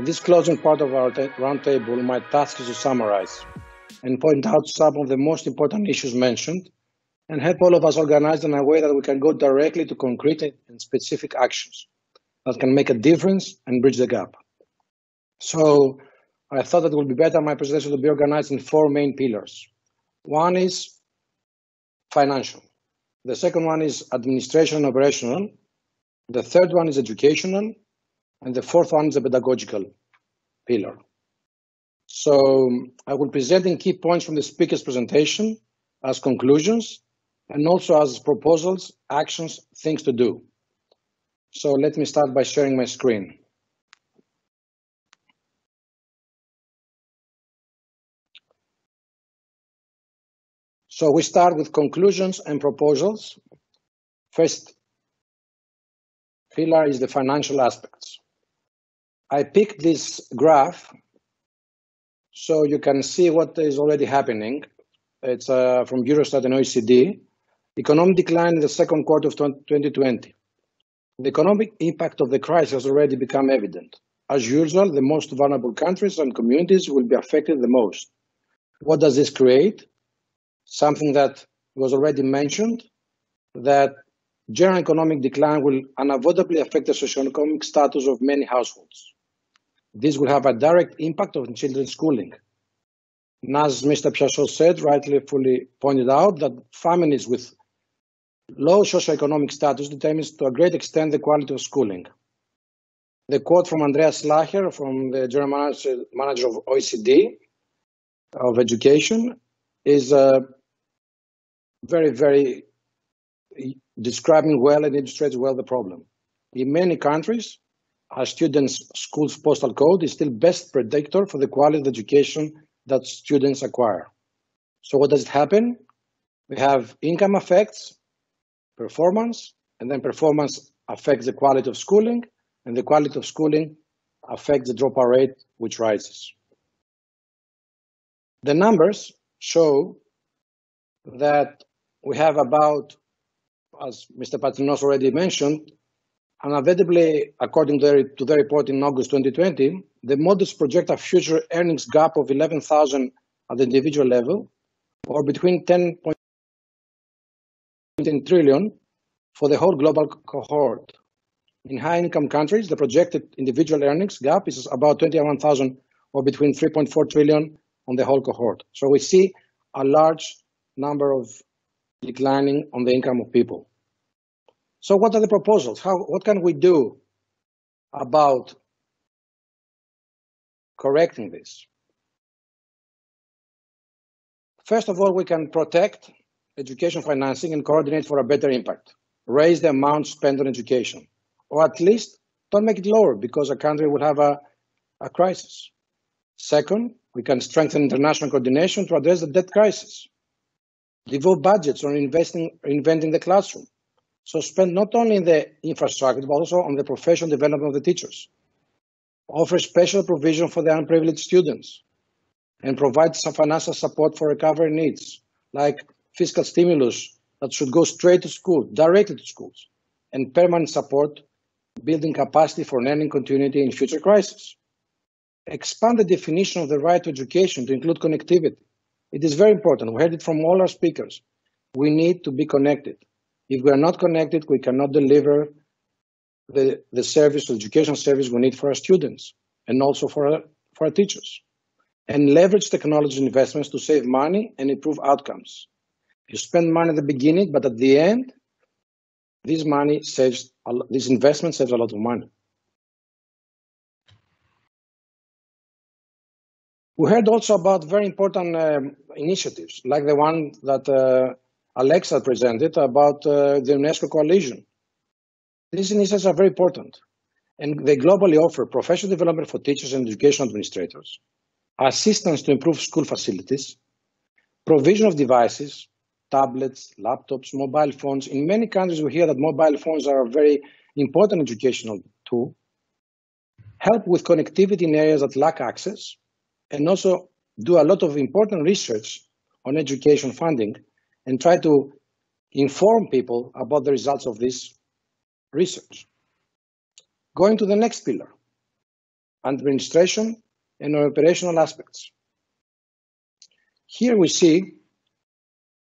In this closing part of our roundtable, my task is to summarize and point out some of the most important issues mentioned and help all of us organize in a way that we can go directly to concrete and specific actions that can make a difference and bridge the gap. So I thought that it would be better my presentation to be organized in four main pillars. One is financial. The second one is administration and operational. The third one is educational. And the fourth one is a pedagogical pillar. So um, I will present in key points from the speaker's presentation as conclusions and also as proposals, actions, things to do. So let me start by sharing my screen. So we start with conclusions and proposals. First pillar is the financial aspects. I picked this graph so you can see what is already happening. It's uh, from Eurostat and OECD. Economic decline in the second quarter of 2020. The economic impact of the crisis has already become evident. As usual, the most vulnerable countries and communities will be affected the most. What does this create? something that was already mentioned, that general economic decline will unavoidably affect the socioeconomic status of many households. This will have a direct impact on children's schooling. And as Mr. Piachaud said, rightly fully pointed out, that families with low socioeconomic status determines to a great extent the quality of schooling. The quote from Andreas Schleicher, from the manager, manager of OECD of education, is uh, very, very describing well and illustrates well the problem. In many countries, a student's school's postal code is still best predictor for the quality of education that students acquire. So what does it happen? We have income effects, performance, and then performance affects the quality of schooling, and the quality of schooling affects the dropout rate, which rises. The numbers show that we have about, as Mr. Patrinos already mentioned, unavoidably, according to the, report in August 2020, the models project a future earnings gap of 11,000 at the individual level, or between 10.10 trillion for the whole global cohort. In high-income countries, the projected individual earnings gap is about 21,000, or between 3.4 trillion on the whole cohort. So we see a large number of declining on the income of people. So what are the proposals? How, what can we do about correcting this? First of all, we can protect education financing and coordinate for a better impact. Raise the amount spent on education, or at least don't make it lower because a country will have a, a crisis. Second, we can strengthen international coordination to address the debt crisis devote budgets on investing, inventing the classroom. So spend not only in the infrastructure, but also on the professional development of the teachers. Offer special provision for the unprivileged students and provide some financial support for recovery needs, like fiscal stimulus that should go straight to school, directly to schools, and permanent support, building capacity for learning continuity in future crises. Expand the definition of the right to education to include connectivity it is very important. We heard it from all our speakers. We need to be connected. If we are not connected, we cannot deliver the, the service, the education service we need for our students and also for our, for our teachers. And leverage technology investments to save money and improve outcomes. You spend money at the beginning, but at the end, this money saves, this investment saves a lot of money. We heard also about very important um, initiatives, like the one that uh, Alexa presented about uh, the UNESCO Coalition. These initiatives are very important, and they globally offer professional development for teachers and education administrators, assistance to improve school facilities, provision of devices, tablets, laptops, mobile phones. In many countries, we hear that mobile phones are a very important educational tool, help with connectivity in areas that lack access, and also do a lot of important research on education funding and try to inform people about the results of this research. Going to the next pillar, administration, and operational aspects. Here we see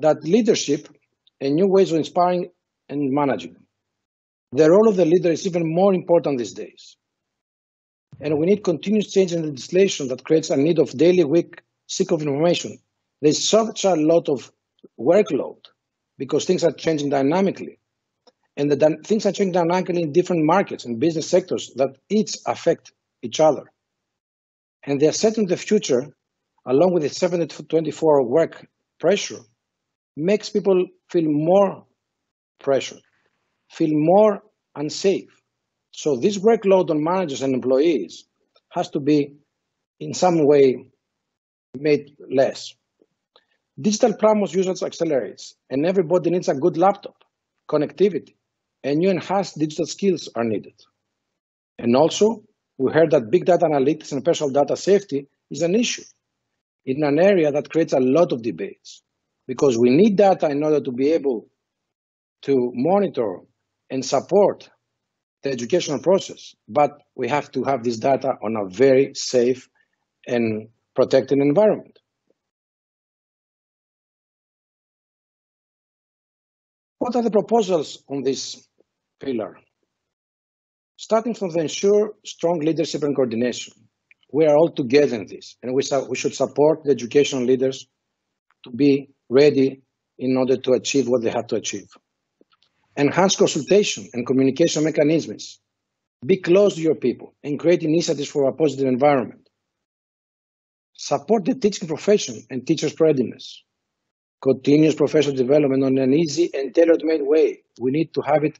that leadership and new ways of inspiring and managing. The role of the leader is even more important these days. And we need continuous change in legislation that creates a need of daily week seek of information. There's such a lot of workload because things are changing dynamically. And the things are changing dynamically in different markets and business sectors that each affect each other. And they are setting the future, along with the 7 to 24 work pressure, makes people feel more pressure, feel more unsafe. So this workload on managers and employees has to be in some way made less. Digital platforms usage accelerates and everybody needs a good laptop, connectivity, and new enhanced digital skills are needed. And also, we heard that big data analytics and personal data safety is an issue in an area that creates a lot of debates because we need data in order to be able to monitor and support the educational process, but we have to have this data on a very safe and protected environment. What are the proposals on this pillar? Starting from the ensure strong leadership and coordination. We are all together in this, and we, we should support the educational leaders to be ready in order to achieve what they have to achieve. Enhance consultation and communication mechanisms. Be close to your people and create initiatives for a positive environment. Support the teaching profession and teachers' readiness. Continuous professional development on an easy and tailor-made way. We need to have it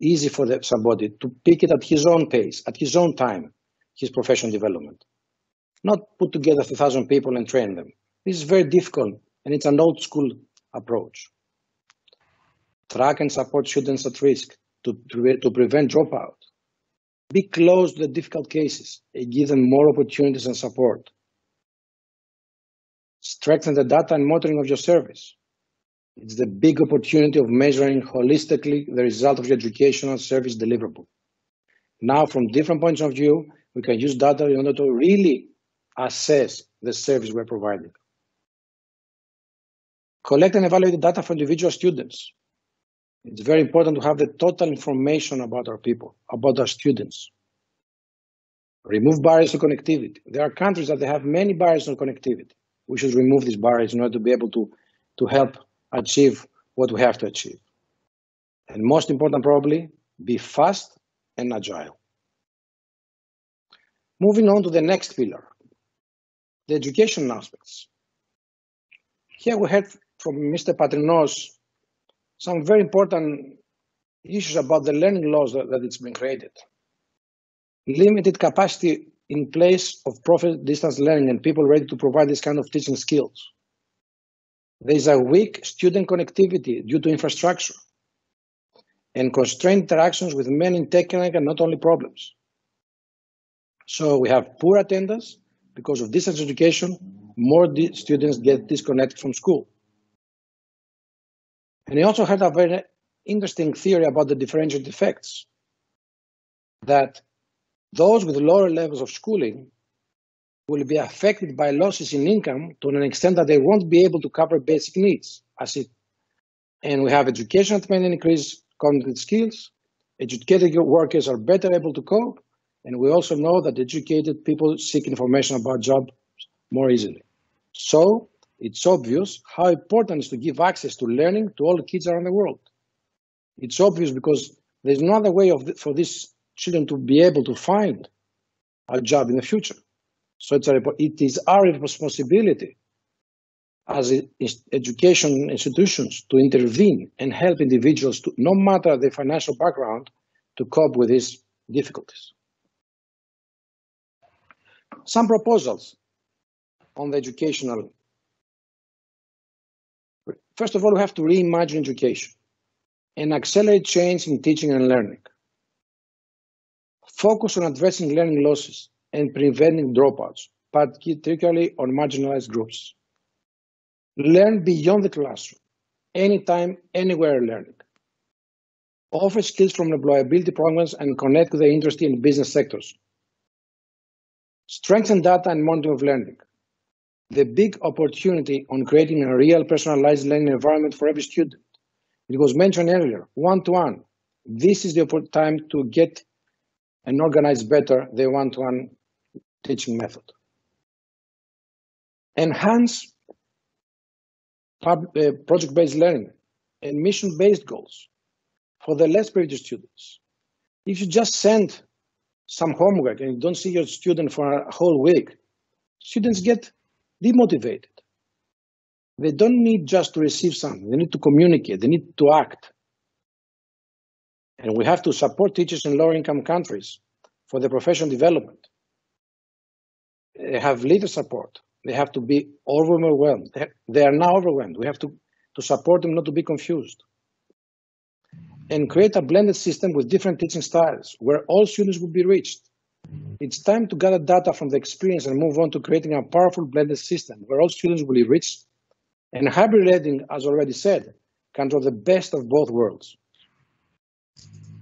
easy for the, somebody to pick it at his own pace, at his own time, his professional development. Not put together a thousand people and train them. This is very difficult and it's an old school approach track and support students at risk to, to prevent dropout. Be close to the difficult cases and give them more opportunities and support. Strengthen the data and monitoring of your service. It's the big opportunity of measuring holistically the result of your educational service deliverable. Now, from different points of view, we can use data in order to really assess the service we're providing. Collect and evaluate the data for individual students. It's very important to have the total information about our people, about our students. Remove barriers to connectivity. There are countries that they have many barriers to connectivity. We should remove these barriers in order to be able to, to help achieve what we have to achieve. And most important, probably, be fast and agile. Moving on to the next pillar, the education aspects. Here we heard from Mr. Patrinos some very important issues about the learning loss that, that it's been created. Limited capacity in place of profit distance learning and people ready to provide this kind of teaching skills. There is a weak student connectivity due to infrastructure and constrained interactions with many technical and not only problems. So we have poor attendance because of distance education, more students get disconnected from school. And he also had a very interesting theory about the differentiated effects that those with lower levels of schooling will be affected by losses in income to an extent that they won't be able to cover basic needs. As it, and we have education that may increase cognitive skills. Educated workers are better able to cope. And we also know that educated people seek information about jobs more easily. So it's obvious how important it is to give access to learning to all the kids around the world. It's obvious because there's no other way of, for these children to be able to find a job in the future. So it's a, it is our responsibility as education institutions to intervene and help individuals to, no matter their financial background, to cope with these difficulties. Some proposals on the educational First of all, we have to reimagine education and accelerate change in teaching and learning. Focus on addressing learning losses and preventing dropouts, particularly on marginalized groups. Learn beyond the classroom, anytime, anywhere learning. Offer skills from employability programs and connect with the industry and business sectors. Strengthen data and monitoring of learning. The big opportunity on creating a real personalized learning environment for every student. It was mentioned earlier, one-to-one. -one. This is the time to get and organize better the one-to-one teaching method. Enhance uh, project-based learning and mission-based goals for the less privileged students. If you just send some homework and you don't see your student for a whole week, students get demotivated. They don't need just to receive something, they need to communicate, they need to act. And we have to support teachers in lower income countries for their professional development. They have little support. They have to be overwhelmed. They are now overwhelmed. We have to, to support them not to be confused. And create a blended system with different teaching styles where all students will be reached. It's time to gather data from the experience and move on to creating a powerful blended system where all students will be reached. And hybrid learning, as already said, can draw the best of both worlds.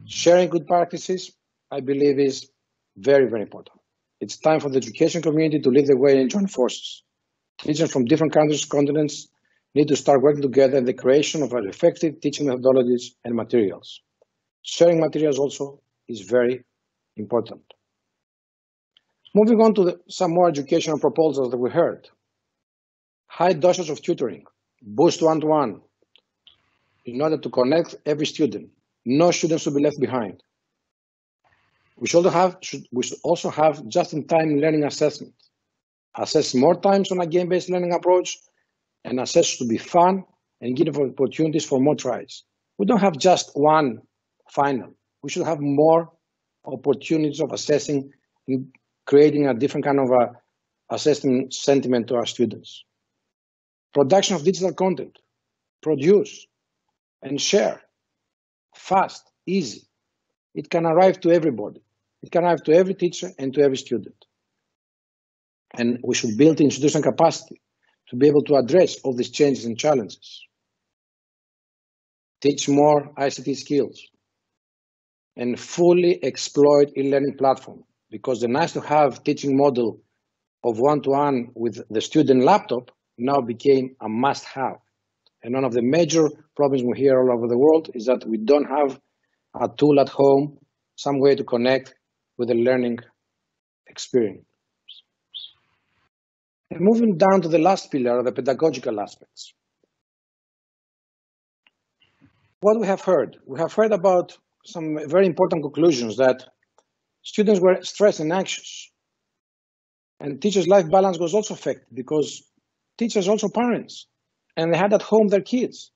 Sharing good practices, I believe, is very, very important. It's time for the education community to lead the way and join forces. Teachers from different countries, continents need to start working together in the creation of effective teaching methodologies and materials. Sharing materials also is very important. Moving on to the, some more educational proposals that we heard. High doses of tutoring, boost one-to-one, in order to connect every student. No students should be left behind. We should, have, should, we should also have just-in-time learning assessment. Assess more times on a game-based learning approach and assess to be fun and give opportunities for more tries. We don't have just one final. We should have more opportunities of assessing and creating a different kind of a assessment sentiment to our students. Production of digital content, produce and share, fast, easy. It can arrive to everybody. It can arrive to every teacher and to every student. And we should build institutional capacity to be able to address all these changes and challenges. Teach more ICT skills and fully exploit e-learning platform because the nice to have teaching model of one-to-one with the student laptop now became a must have. And one of the major problems we hear all over the world is that we don't have a tool at home, some way to connect with the learning experience. And moving down to the last pillar, the pedagogical aspects. What we have heard, we have heard about some very important conclusions that students were stressed and anxious. And teachers' life balance was also affected because teachers also parents and they had at home their kids.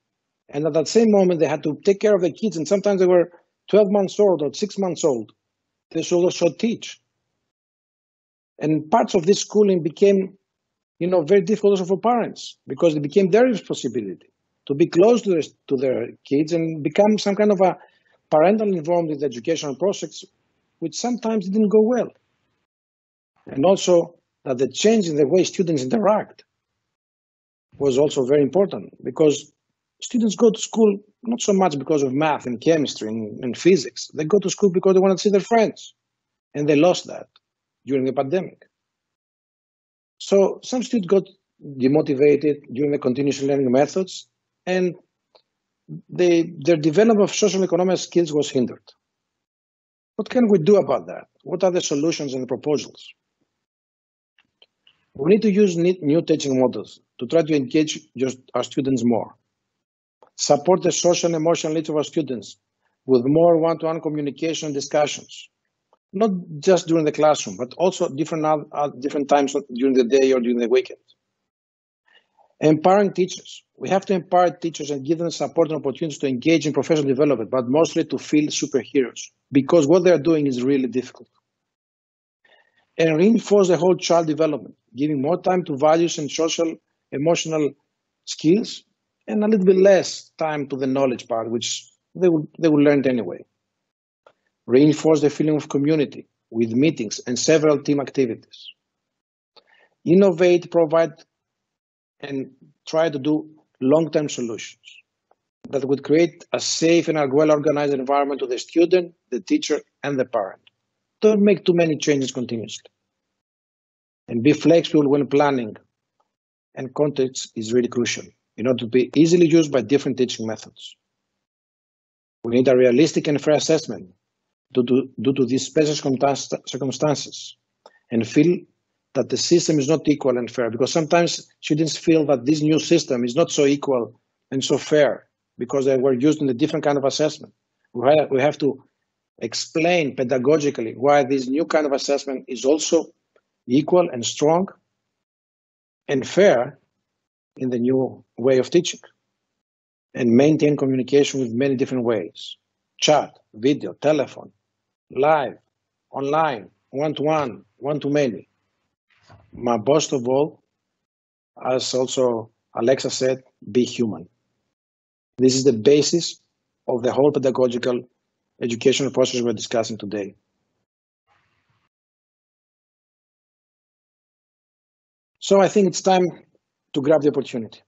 And at that same moment, they had to take care of their kids. And sometimes they were 12 months old or six months old. They should also teach. And parts of this schooling became, you know, very difficult also for parents because it became their responsibility to be close to their, to their kids and become some kind of a parental involvement in the educational process, which sometimes didn't go well. And also that the change in the way students interact was also very important because students go to school not so much because of math and chemistry and, and, physics. They go to school because they want to see their friends. And they lost that during the pandemic. So some students got demotivated during the continuous learning methods and they, their development of social economic skills was hindered. What can we do about that? What are the solutions and the proposals? We need to use new teaching models to try to engage our students more. Support the social and emotional needs of our students with more one-to-one communication discussions, not just during the classroom, but also different, uh, different times during the day or during the weekend. Empowering teachers. We have to empower teachers and give them support and opportunities to engage in professional development, but mostly to feel superheroes because what they're doing is really difficult. And reinforce the whole child development, giving more time to values and social emotional skills and a little bit less time to the knowledge part, which they will, they will learn anyway. Reinforce the feeling of community with meetings and several team activities. Innovate, provide, and try to do long-term solutions that would create a safe and a well-organized environment to the student, the teacher, and the parent. Don't make too many changes continuously. And be flexible when planning. And context is really crucial in order to be easily used by different teaching methods. We need a realistic and fair assessment due to, due to these special circumstances and feel that the system is not equal and fair because sometimes students feel that this new system is not so equal and so fair because they were used in a different kind of assessment. We have, we have to explain pedagogically why this new kind of assessment is also equal and strong and fair in the new way of teaching and maintain communication with many different ways chat, video, telephone, live, online, one to one, one to many. My most of all, as also Alexa said, be human. This is the basis of the whole pedagogical educational process we're discussing today. So I think it's time to grab the opportunity.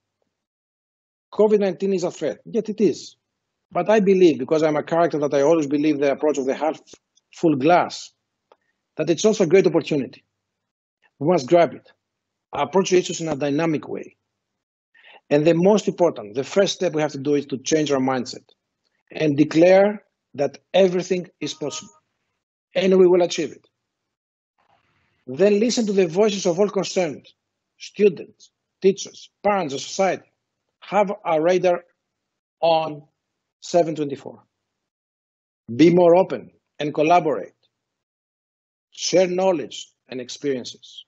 COVID-19 is a threat, yet it is. But I believe, because I'm a character that I always believe the approach of the half full glass, that it's also a great opportunity. We must grab it, approach issues in a dynamic way. And the most important, the first step we have to do is to change our mindset and declare that everything is possible and we will achieve it. Then listen to the voices of all concerned students, teachers, parents, and society. Have a radar on 724. Be more open and collaborate. Share knowledge and experiences.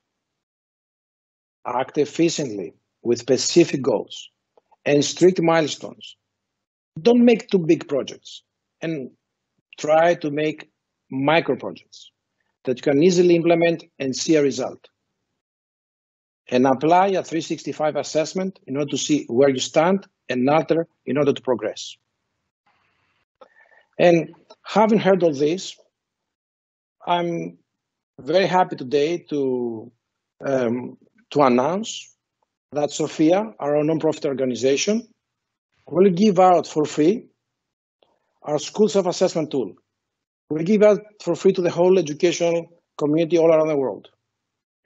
Act efficiently with specific goals and strict milestones. Don't make too big projects and try to make micro projects that you can easily implement and see a result. And apply a 365 assessment in order to see where you stand and alter in order to progress. And having heard all this, I'm very happy today to, um, to announce that SOFIA, our non-profit organization, will give out for free our school self-assessment tool. We give out for free to the whole educational community all around the world.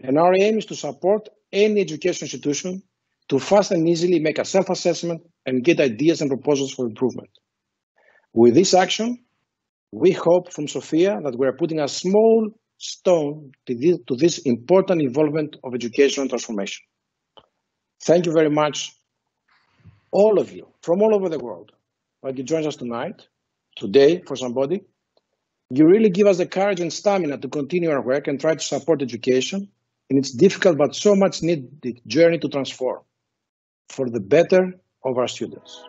And our aim is to support any education institution to fast and easily make a self-assessment and get ideas and proposals for improvement. With this action, we hope from SOFIA that we are putting a small stone to this, to this important involvement of educational transformation. Thank you very much, all of you from all over the world, that you joined us tonight today for somebody, you really give us the courage and stamina to continue our work and try to support education in its difficult but so much needed journey to transform for the better of our students.